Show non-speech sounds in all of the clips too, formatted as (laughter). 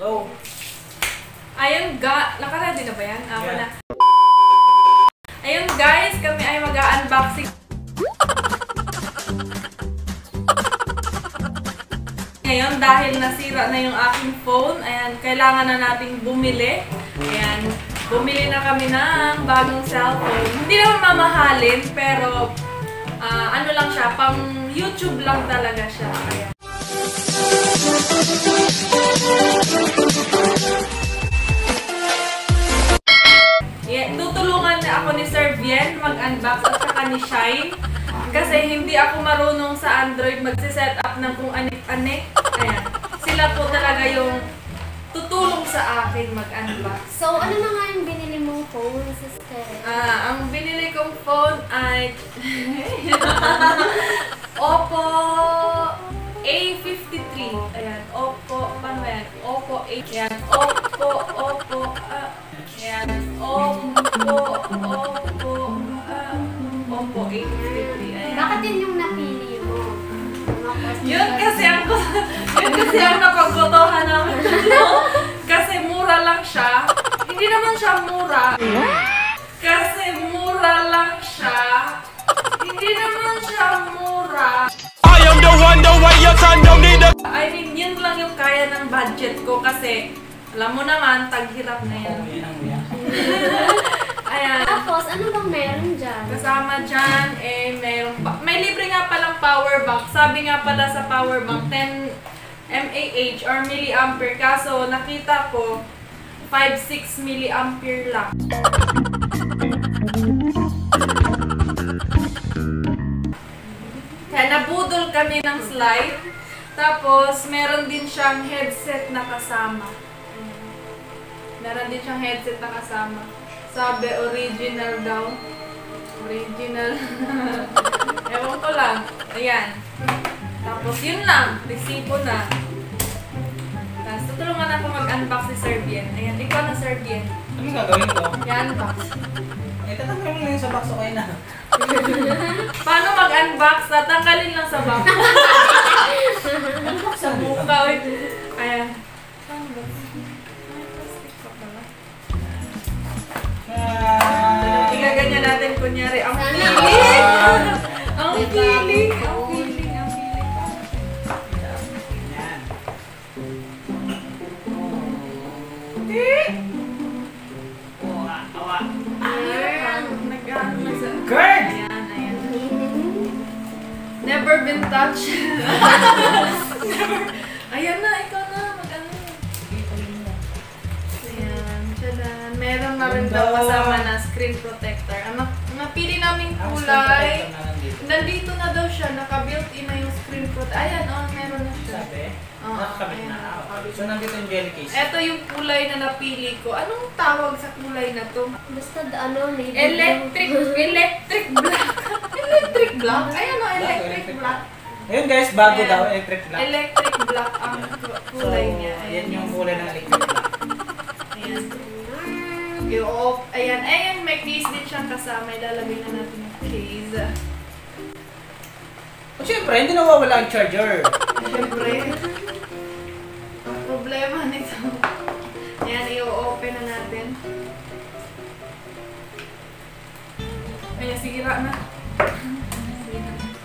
Go! Ayun, ga... Naka-ready na ba yan? Ako Yeah. na. Ayun guys, kami ay mag-unboxing. Ngayon, dahil nasira na yung aking phone, ayan, kailangan na nating bumili. Ayan, bumili na kami ng bagong cellphone. Hindi naman mamahalin, pero ah, ano lang siya, pang YouTube lang talaga siya. Ayan. Yeah, tutulungan na ako ni Sir Bien mag-unbox at saka ni Shine. Kasi hindi ako marunong sa Android magsiset up ng kung anik-anik. Ayan. Sila po talaga yung tutulong sa akin mag-unbox. So, ano na nga yung binili mong phone, sister? Ah, ang binili kong phone ay (laughs) Oppo A53. Ayan, Oppo, paano yan? Oppo A. Ayan, Oppo, Oppo, ah, ayan, Oppo, Oppo, ah, Oppo A53. Ayan. Bakit yun yung napili mo? Yun kasi ang (laughs) yun kasi ang napagbotohan namin. (laughs) kasi mura lang siya. Hindi naman siya mura. Kasi mura lang siya. Hindi naman siya mura. The way your son don't need a I mean, yun lang yung kaya ng budget ko kasi alam mo naman, taghirap na yan. (laughs) Ayan. Tapos, ano bang meron dyan? Kasama dyan, eh, mayroong pa- may libre nga palang power bank. Sabi nga pala sa power bank, 10 mAh or milliampere. Kaso, nakita ko, 5-6 milliampere lang. Kaya nabudol kami ng slide. Tapos, meron din siyang headset na kasama. Meron din siyang headset na kasama. Sabi, original daw. Original. (laughs) Ewan ko lang. Ayan. Tapos, yun lang. Resibo na. Tapos, tutulungan ako mag-unbox si Serbian. Ayan, ikaw na Serbian. Anong gagawin ko? I-unbox. Eh, tatanggalin mo lang yung sa box okay na. (laughs) Paano mag-unbox? Tatanggalin lang sa box. sa buka. wait. Ayan. Ah, Igaganyan natin kunyari. Ang all. Ang feeling! Ang Meron na rin daw kasama na screen protector. Ang nap- napili naming Ang kulay. nandito. Nandito na daw siya. Naka-built-in na yung screen protector. Ayan, oh, meron na siya. Sabi? Oo, Nakakabit ayan, na. Ah, nakakabit. So, nandito yung jelly case. Ito yung kulay na napili ko. Anong tawag sa kulay na to? Basta ano, navy blue. Electric, electric black. (laughs) electric black? Ayan o, electric electric black. Ayun guys, bago Ayan. daw, electric black. Electric black ang ku- kulay so, niya. yan yung kulay ng electric black. Ayan. I-off. Ayan. Ayan, may case din siyang kasama. Ilalagay na natin yung case. At syempre, hindi nawawala ang charger. Siyempre, ang problema nito. Ayan, i-open na natin. Ayan, sira na.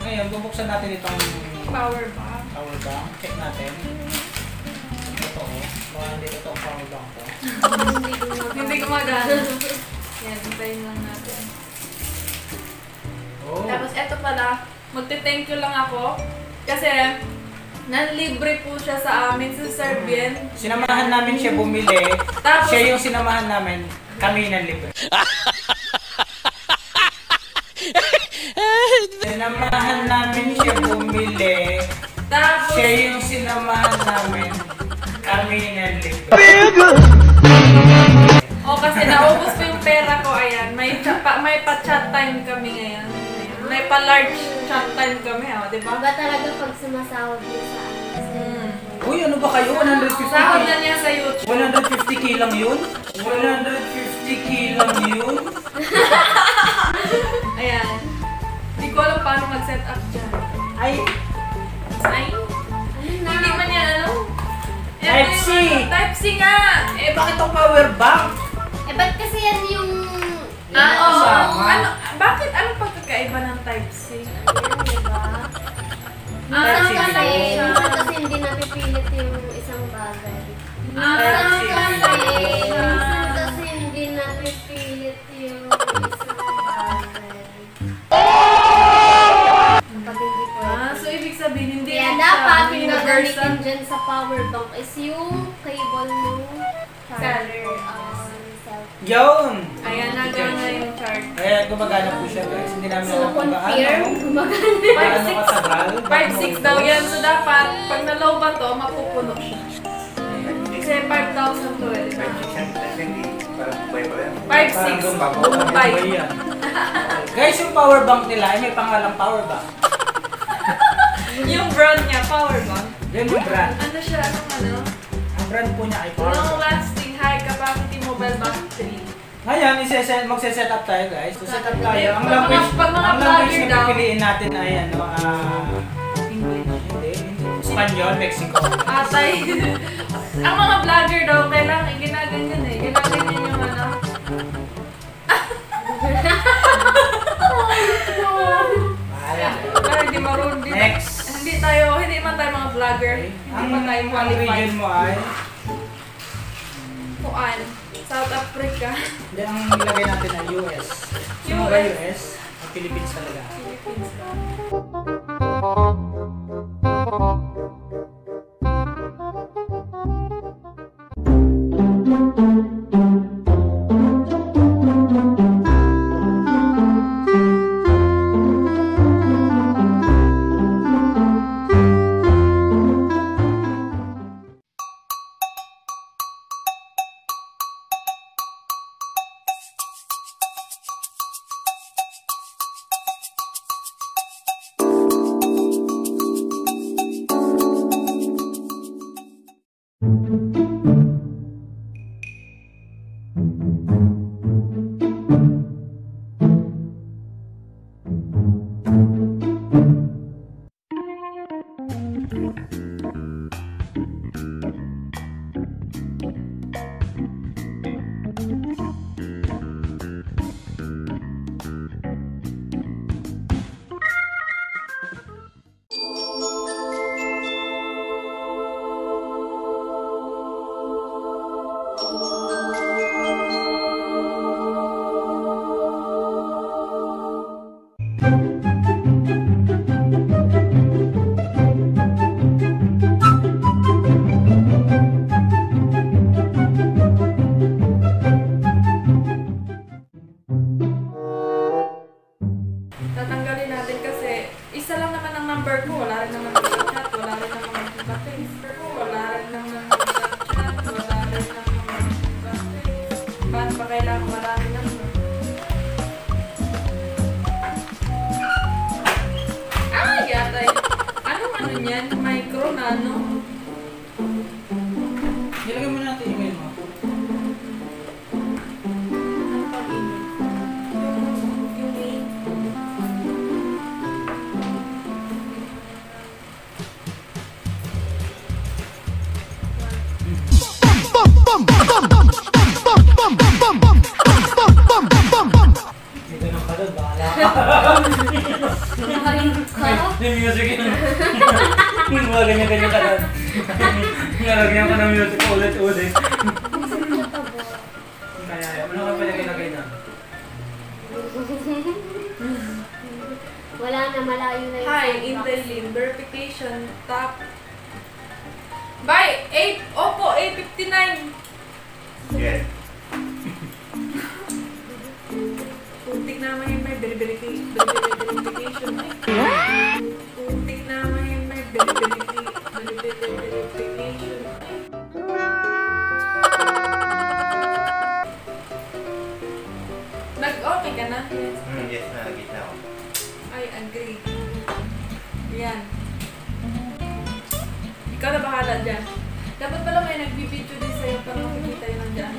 Ngayon, bubuksan natin itong Power bank. power bank. Check natin. Ito, oh. Baka hindi ito ang power bank. Hindi gumagana. Yan, hintayin lang natin. Oh. Tapos eto pala, magte-thank you lang ako. Kasi, nanlibre po siya sa amin sa Serbian. Sinamahan namin siya bumili. Tapos, Siya yung sinamahan namin. Kami ng libre. (laughs) Sinamahan namin siya bumili. tapos, Siya yung sinamahan namin. Kami ng libre. oh kasi naubos ko yung pera ko, ayan. May, pa, may pa-chat time kami ngayon. Ayan. May pa-large chat time kami, oh, di ba? Iba talaga pag sumasahod niya sa ano. Hmm. Uy, ano ba kayo? 150 Sahod na niya sa YouTube. 150 k lang yun? 150 k lang yun? (laughs) Ayan. Hindi ko alam paano mag-set up dyan. Ay, Ay, hindi man yan ano? Type C. Type Type-C nga! Eh, bakit itong power bank? Kasi yan yung... Ah, oo. Kasama. Ano, bakit? Anong pagkakaiba ng Type-C? Yan, diba? Ah, kasi, minsan kasi hindi napipilit yung isang bagay. Ah, kasi, minsan kasi hindi napipilit yung isang bagay. Kapag hindi pwede. Ah, so ibig sabihin, hindi Kaya dapat yung gagamitin dyan sa power bank is yung cable ng charger um, cell. Yun! Ayan, nagawa na yung chart. Kaya gumagana po siya guys. Hindi namin So, alam kung gaano. gumagana. Gaano katagal. 5-6 daw yan. So dapat, pag nalow ba to, mapupuno siya. Kasi 5,000 to eh. 5-6. Bombay. Guys, yung power bank nila ay may pangalang power bank. (laughs) Yung brand niya, power bank. Yan yung brand. Ano siya, anong ano? Ang brand po niya ay power bank. lasting high capacity mobile battery. Ngayon, ise-set, magse-set up tayo guys. So, set up tayo. Ang Pag mga- language, pag mga ang language vlogger na daw. pipiliin natin ay ano, ah... English. hindi, hindi. Espanyol, Mexico. Atay. (laughs) Ang mga vlogger daw, kailangan ginaganyan eh. Ginaganyan yung ano. Bahala. Pero hindi marunong. Hindi, Next. hindi tayo, hindi man tayo mga vlogger. Hindi Ang, pa tayo ang qualified. region mo ay... Kuan. South Africa. Hindi, ang nilagay natin ay US. Mga US. US, ang Philippines talaga. Philippines. Anong ano niyan? Micro, nano? Lin. Verification. Tap. Bye! 8, Oppo A59. Yeah. Puntik naman yung may verification. Verification. Ay. Puntik naman yung may verification. Verification. Ay. Nag-okay ka na? Yes. Hmm, yes na, gitna ako. I agree. Yan. Ikaw na bahala dyan. Dapat pala may nagbibidyo din sa'yo para makikita yun nandyan.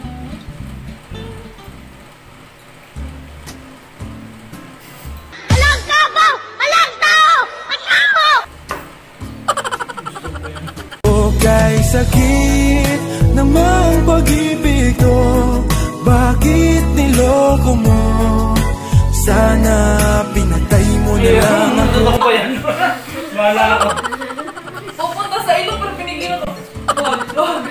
Kay sakit namang pag-ibig ko Bakit niloko mo? Sana pinatay mo na lang Akala ko. Pupunta sa ilong pero pinigil ako. Lord, Lord.